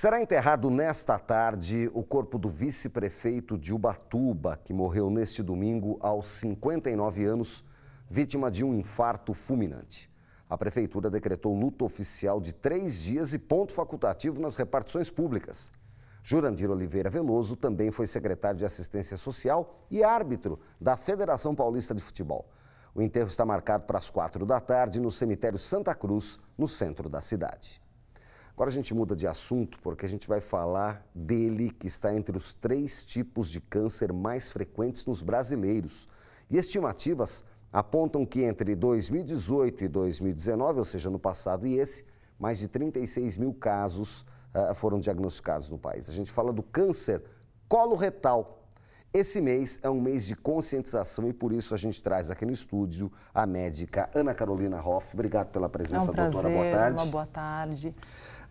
Será enterrado nesta tarde o corpo do vice-prefeito de Ubatuba, que morreu neste domingo aos 59 anos, vítima de um infarto fulminante. A prefeitura decretou luto oficial de três dias e ponto facultativo nas repartições públicas. Jurandir Oliveira Veloso também foi secretário de Assistência Social e árbitro da Federação Paulista de Futebol. O enterro está marcado para as quatro da tarde no cemitério Santa Cruz, no centro da cidade. Agora a gente muda de assunto porque a gente vai falar dele que está entre os três tipos de câncer mais frequentes nos brasileiros. E estimativas apontam que entre 2018 e 2019, ou seja, no passado e esse, mais de 36 mil casos uh, foram diagnosticados no país. A gente fala do câncer coloretal. Esse mês é um mês de conscientização e por isso a gente traz aqui no estúdio a médica Ana Carolina Hoff. Obrigado pela presença, é um prazer, doutora. Boa tarde. Uma boa tarde.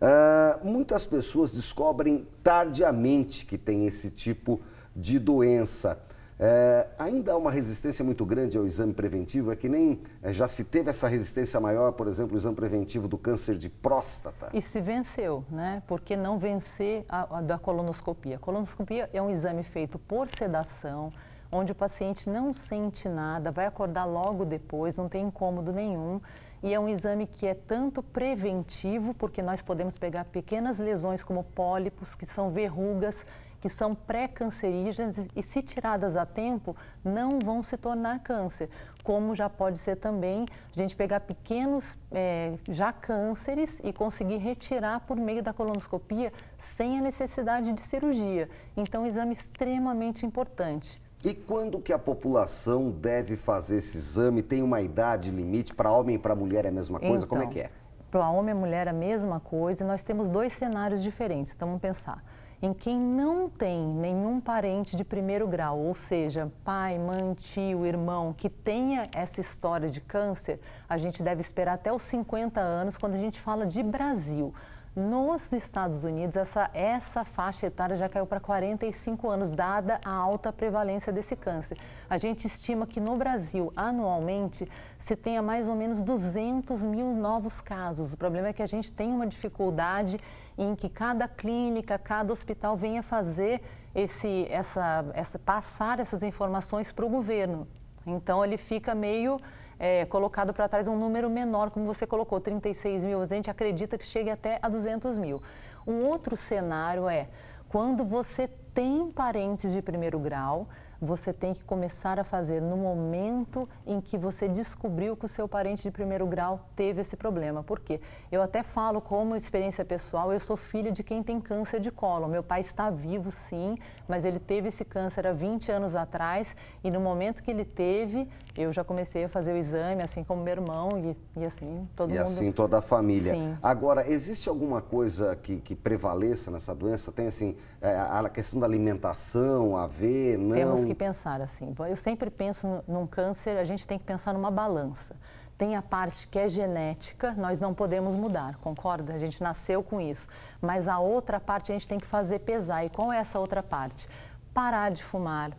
Uh, muitas pessoas descobrem tardiamente que tem esse tipo de doença. Uh, ainda há uma resistência muito grande ao exame preventivo, é que nem uh, já se teve essa resistência maior, por exemplo, o exame preventivo do câncer de próstata. E se venceu, né? Por que não vencer a, a da colonoscopia? A colonoscopia é um exame feito por sedação, onde o paciente não sente nada, vai acordar logo depois, não tem incômodo nenhum e é um exame que é tanto preventivo, porque nós podemos pegar pequenas lesões como pólipos, que são verrugas, que são pré-cancerígenas e, se tiradas a tempo, não vão se tornar câncer. Como já pode ser também a gente pegar pequenos é, já cânceres e conseguir retirar por meio da colonoscopia sem a necessidade de cirurgia. Então, um exame extremamente importante. E quando que a população deve fazer esse exame? Tem uma idade limite? Para homem e para mulher é a mesma coisa? Então, Como é que é? Para homem e mulher é a mesma coisa. Nós temos dois cenários diferentes. Então vamos pensar. Em quem não tem nenhum parente de primeiro grau, ou seja, pai, mãe, tio, irmão, que tenha essa história de câncer, a gente deve esperar até os 50 anos quando a gente fala de Brasil. Nos Estados Unidos, essa, essa faixa etária já caiu para 45 anos, dada a alta prevalência desse câncer. A gente estima que no Brasil, anualmente, se tenha mais ou menos 200 mil novos casos. O problema é que a gente tem uma dificuldade em que cada clínica, cada hospital venha fazer esse, essa, essa, passar essas informações para o governo. Então, ele fica meio é, colocado para trás um número menor, como você colocou, 36 mil, a gente acredita que chegue até a 200 mil. Um outro cenário é quando você tem parentes de primeiro grau, você tem que começar a fazer no momento em que você descobriu que o seu parente de primeiro grau teve esse problema. Por quê? Eu até falo como experiência pessoal, eu sou filha de quem tem câncer de colo. Meu pai está vivo, sim, mas ele teve esse câncer há 20 anos atrás e no momento que ele teve, eu já comecei a fazer o exame, assim como meu irmão e, e assim todo e mundo. E assim toda a família. Sim. Agora, existe alguma coisa que, que prevaleça nessa doença? Tem assim, é, a questão da alimentação, a ver, não? Temos que pensar assim. Eu sempre penso num câncer, a gente tem que pensar numa balança. Tem a parte que é genética, nós não podemos mudar, concorda? A gente nasceu com isso. Mas a outra parte a gente tem que fazer pesar. E qual é essa outra parte? Parar de fumar,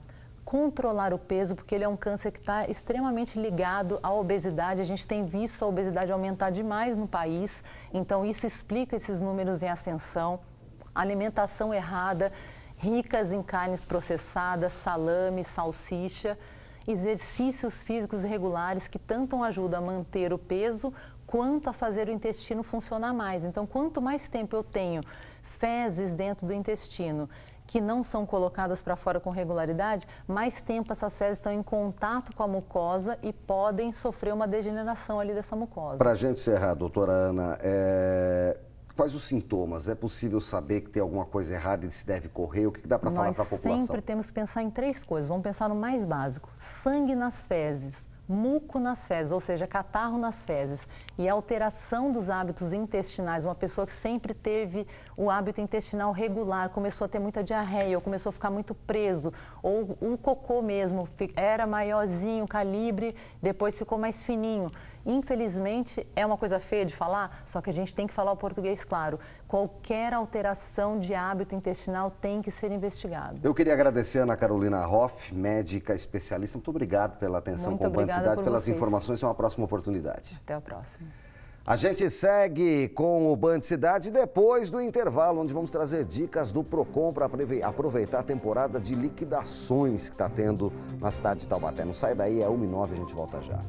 controlar o peso, porque ele é um câncer que está extremamente ligado à obesidade. A gente tem visto a obesidade aumentar demais no país, então isso explica esses números em ascensão. Alimentação errada, ricas em carnes processadas, salame, salsicha, exercícios físicos regulares que tanto ajudam a manter o peso quanto a fazer o intestino funcionar mais. Então, quanto mais tempo eu tenho fezes dentro do intestino que não são colocadas para fora com regularidade, mais tempo essas fezes estão em contato com a mucosa e podem sofrer uma degeneração ali dessa mucosa. Para a gente encerrar, doutora Ana, é... Quais os sintomas? É possível saber que tem alguma coisa errada e se deve correr? O que dá para falar para a população? Nós sempre temos que pensar em três coisas. Vamos pensar no mais básico: sangue nas fezes muco nas fezes, ou seja, catarro nas fezes, e alteração dos hábitos intestinais, uma pessoa que sempre teve o hábito intestinal regular, começou a ter muita diarreia, ou começou a ficar muito preso, ou o cocô mesmo, era maiorzinho, calibre, depois ficou mais fininho. Infelizmente, é uma coisa feia de falar, só que a gente tem que falar o português claro. Qualquer alteração de hábito intestinal tem que ser investigado. Eu queria agradecer a Ana Carolina Hoff, médica especialista. Muito obrigado pela atenção, Muito complexidade, por pelas vocês. informações. É uma próxima oportunidade. Até a próxima. A gente segue com o Band Cidade depois do intervalo, onde vamos trazer dicas do Procon para aproveitar a temporada de liquidações que está tendo na cidade de Taubaté. Não sai daí, é 1 e 9, a gente volta já.